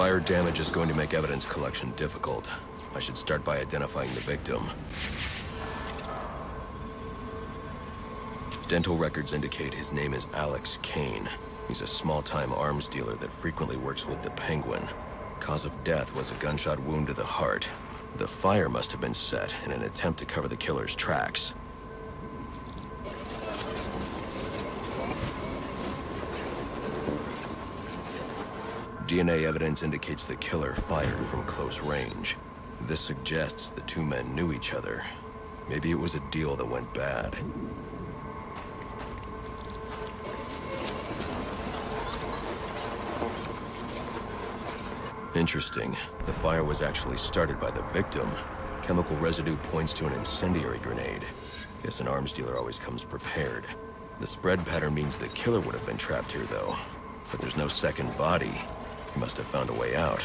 Fire damage is going to make evidence collection difficult. I should start by identifying the victim. Dental records indicate his name is Alex Kane. He's a small-time arms dealer that frequently works with the Penguin. Cause of death was a gunshot wound to the heart. The fire must have been set in an attempt to cover the killer's tracks. DNA evidence indicates the killer fired from close range. This suggests the two men knew each other. Maybe it was a deal that went bad. Interesting. The fire was actually started by the victim. Chemical residue points to an incendiary grenade. Guess an arms dealer always comes prepared. The spread pattern means the killer would have been trapped here, though. But there's no second body. He must have found a way out.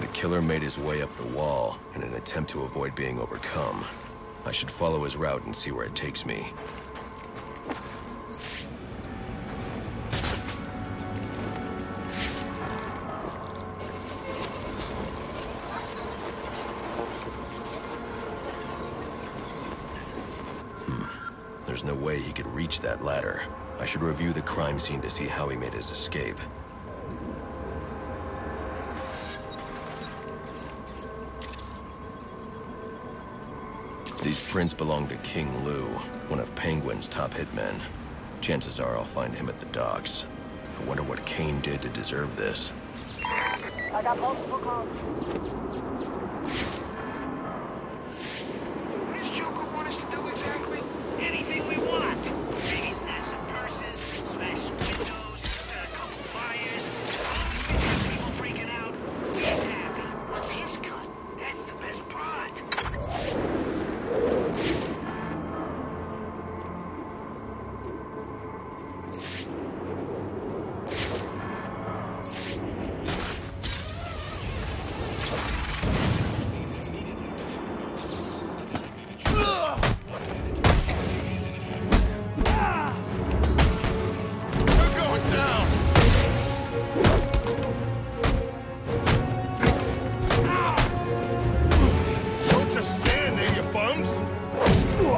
The killer made his way up the wall in an attempt to avoid being overcome. I should follow his route and see where it takes me. There's no way he could reach that ladder. I should review the crime scene to see how he made his escape. These prints belong to King Lu, one of Penguin's top hitmen. Chances are I'll find him at the docks. I wonder what Kane did to deserve this. I got multiple calls.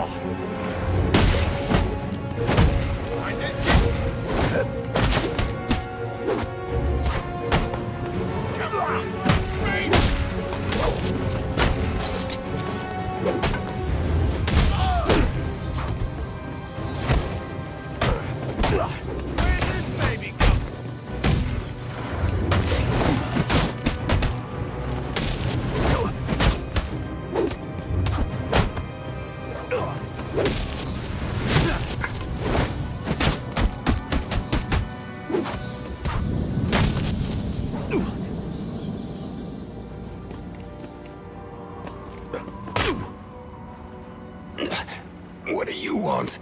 Fuck. What do you want?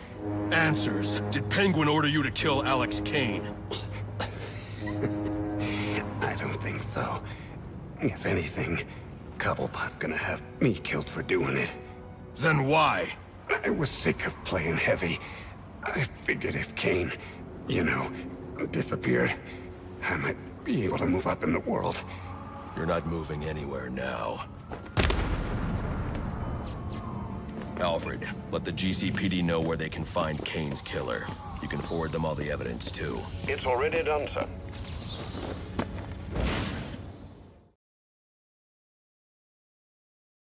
Answers. Did Penguin order you to kill Alex Kane? I don't think so. If anything, Cobblepot's gonna have me killed for doing it. Then why? I was sick of playing heavy. I figured if Kane, you know, disappeared, I might be able to move up in the world. You're not moving anywhere now. Alfred, let the GCPD know where they can find Kane's killer. You can forward them all the evidence, too. It's already done, sir.